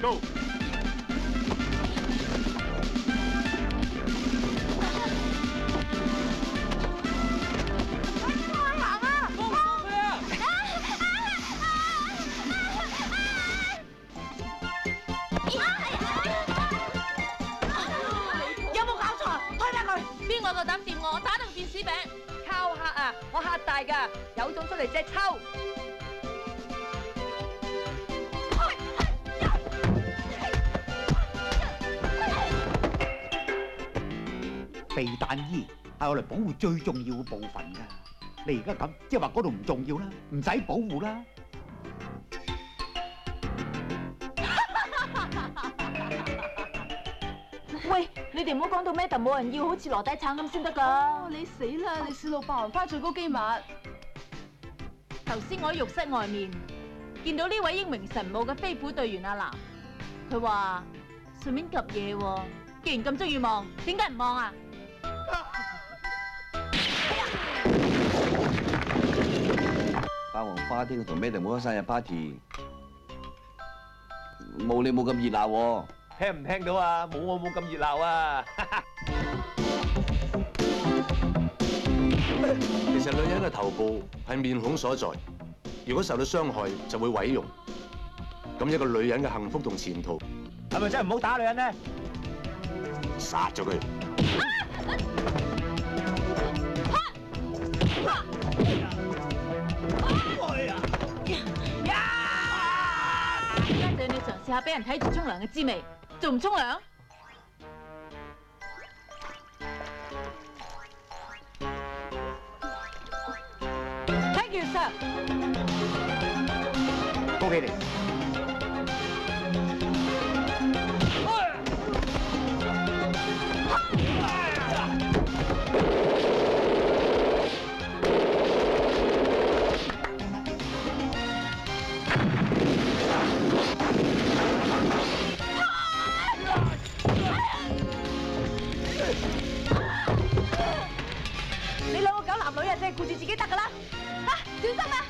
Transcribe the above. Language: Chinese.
Go！有冇搞錯？推翻佢！邊個夠膽掂我？我打定電屎餅。靠客啊！我客大噶，有種出嚟隻抽！避彈衣係我嚟保護最重要嘅部分㗎。你而家咁，即係話嗰度唔重要啦，唔使保護啦。喂，你哋唔好講到咩就冇人要，好似羅底橙咁先得噶。你死啦！你試到爆人花最高機密，頭先我喺浴室外面見到呢位英明神武嘅飛虎隊員阿南，佢話順便及嘢喎。既然咁中意望，點解唔望啊？霸王花廳同 Madam 冇開生日 party，冇你冇咁熱鬧喎。聽唔聽到啊？冇我冇咁熱鬧啊！其實女人嘅頭部係面孔所在，如果受到傷害就會毀容。咁一個女人嘅幸福同前途，係咪真係唔好打女人呢？殺咗佢！下俾人睇住冲凉嘅滋味，仲唔冲凉？Thank you sir。恭喜你！男女啊，即係顧住自己得噶啦。啊，小心啊！